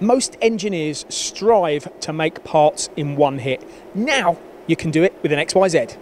Most engineers strive to make parts in one hit. Now you can do it with an XYZ.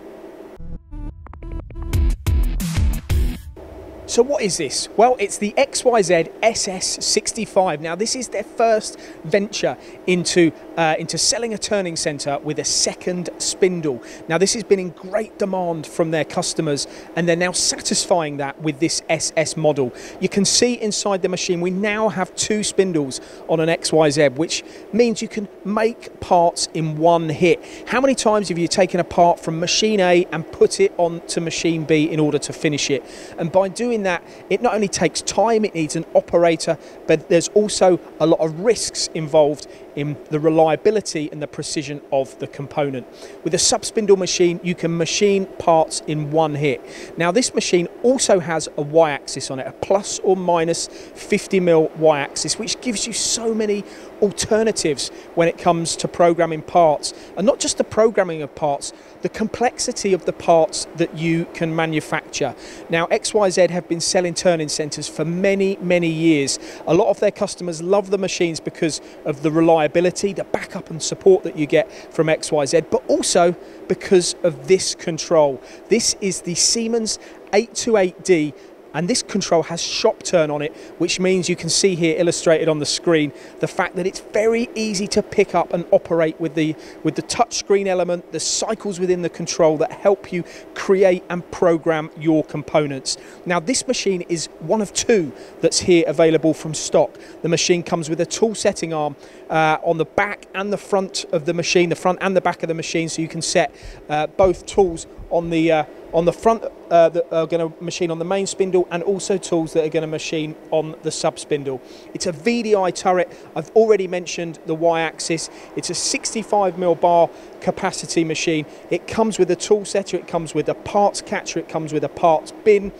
So what is this? Well, it's the XYZ SS65. Now, this is their first venture into uh, into selling a turning centre with a second spindle. Now, this has been in great demand from their customers, and they're now satisfying that with this SS model. You can see inside the machine we now have two spindles on an XYZ, which means you can make parts in one hit. How many times have you taken a part from machine A and put it onto machine B in order to finish it? And by doing that, it not only takes time, it needs an operator, but there's also a lot of risks involved in the reliability and the precision of the component. With a subspindle machine, you can machine parts in one hit. Now, this machine also has a y-axis on it, a plus or minus 50 mil y-axis, which gives you so many alternatives when it comes to programming parts. And not just the programming of parts, the complexity of the parts that you can manufacture. Now, XYZ have been selling turning centres for many, many years. A lot of their customers love the machines because of the reliability, the backup and support that you get from XYZ, but also because of this control. This is the Siemens 828D and this control has ShopTurn on it which means you can see here illustrated on the screen the fact that it's very easy to pick up and operate with the with the touchscreen element the cycles within the control that help you create and program your components. Now this machine is one of two that's here available from stock. The machine comes with a tool setting arm uh, on the back and the front of the machine the front and the back of the machine so you can set uh, both tools on the uh, on the front uh, that are going to machine on the main spindle and also tools that are going to machine on the sub spindle. It's a VDI turret. I've already mentioned the y-axis. It's a 65 mil bar capacity machine. It comes with a tool setter, it comes with a parts catcher, it comes with a parts bin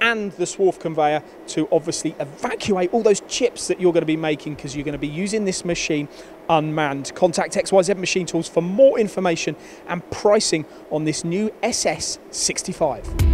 and the swarf conveyor to obviously evacuate all those chips that you're going to be making because you're going to be using this machine unmanned. Contact XYZ Machine Tools for more information and pricing on this new SS65.